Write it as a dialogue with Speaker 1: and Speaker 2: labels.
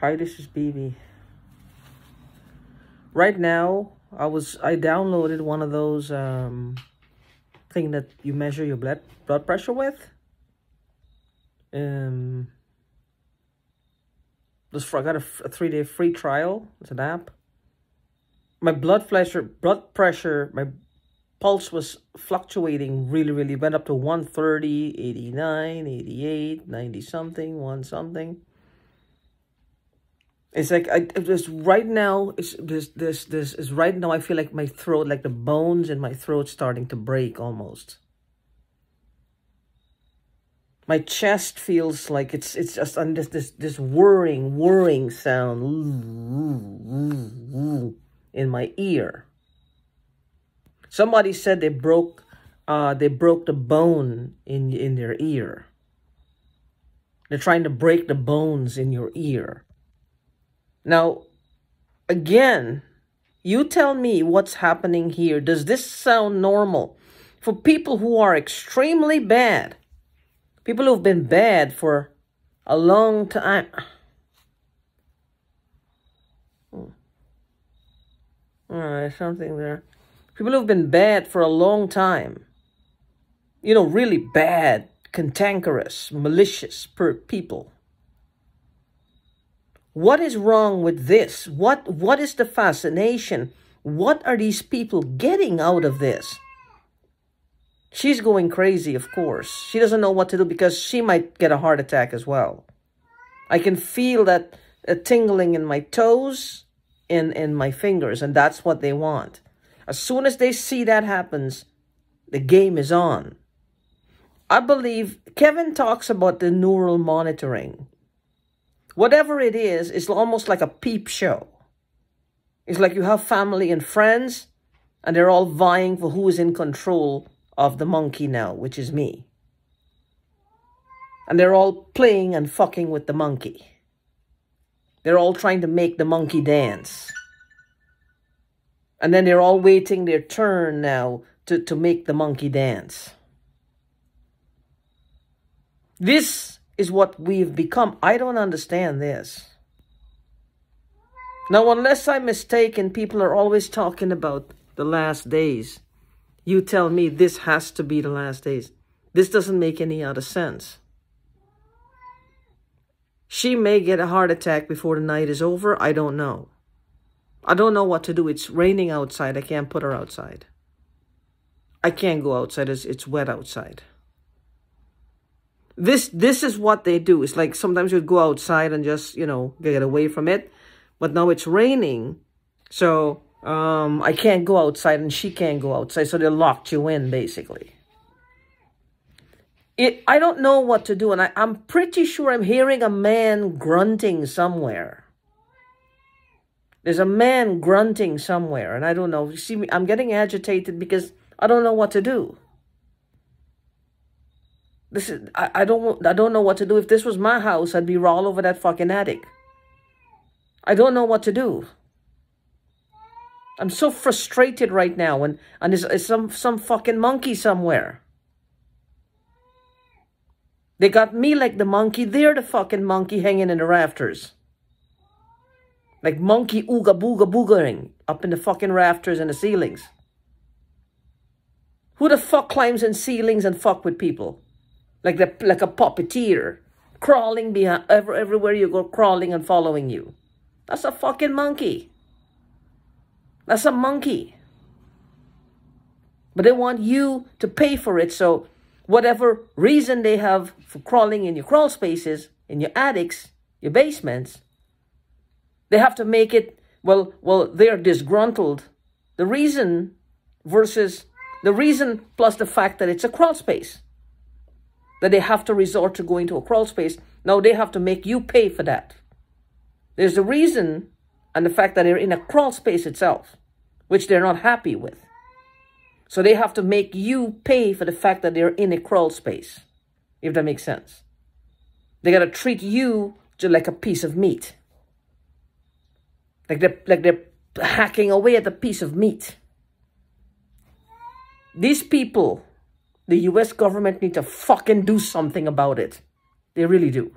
Speaker 1: Hi, this is BB. Right now, I was I downloaded one of those um thing that you measure your blood blood pressure with. Um, just I got a, a three day free trial. It's an app. My blood pressure, blood pressure, my pulse was fluctuating really, really. Went up to 130, 89, 88, 90 something, 1 something. It's like I just right now. It's this this this is right now. I feel like my throat, like the bones in my throat, starting to break almost. My chest feels like it's it's just on this this this whirring whirring sound in my ear. Somebody said they broke uh they broke the bone in in their ear. They're trying to break the bones in your ear. Now, again, you tell me what's happening here. Does this sound normal? For people who are extremely bad, people who've been bad for a long time. Hmm. All right, something there. People who've been bad for a long time. You know, really bad, cantankerous, malicious per people. What is wrong with this? What what is the fascination? What are these people getting out of this? She's going crazy, of course. She doesn't know what to do because she might get a heart attack as well. I can feel that a tingling in my toes and in my fingers, and that's what they want. As soon as they see that happens, the game is on. I believe Kevin talks about the neural monitoring. Whatever it is, it's almost like a peep show. It's like you have family and friends, and they're all vying for who is in control of the monkey now, which is me. And they're all playing and fucking with the monkey. They're all trying to make the monkey dance. And then they're all waiting their turn now to, to make the monkey dance. This is what we've become. I don't understand this. Now, unless I'm mistaken, people are always talking about the last days. You tell me this has to be the last days. This doesn't make any other sense. She may get a heart attack before the night is over. I don't know. I don't know what to do. It's raining outside. I can't put her outside. I can't go outside. It's, it's wet outside this this is what they do. It's like sometimes you'd go outside and just, you know, get away from it. But now it's raining. So um, I can't go outside and she can't go outside. So they locked you in, basically. It, I don't know what to do. And I, I'm pretty sure I'm hearing a man grunting somewhere. There's a man grunting somewhere. And I don't know. You see, I'm getting agitated because I don't know what to do. This is I, I don't I don't know what to do. If this was my house, I'd be all over that fucking attic. I don't know what to do. I'm so frustrated right now and, and there's, there's some some fucking monkey somewhere. They got me like the monkey. They're the fucking monkey hanging in the rafters. Like monkey ooga booga boogering up in the fucking rafters and the ceilings. Who the fuck climbs in ceilings and fuck with people? Like the like a puppeteer, crawling behind every, everywhere you go, crawling and following you. That's a fucking monkey. That's a monkey. But they want you to pay for it. So whatever reason they have for crawling in your crawl spaces, in your attics, your basements, they have to make it, well, well, they're disgruntled. The reason versus the reason plus the fact that it's a crawl space that they have to resort to going to a crawl space. Now they have to make you pay for that. There's a reason and the fact that they're in a crawl space itself, which they're not happy with. So they have to make you pay for the fact that they're in a crawl space, if that makes sense. They got to treat you to like a piece of meat. Like they're, like they're hacking away at a piece of meat. These people the US government need to fucking do something about it. They really do.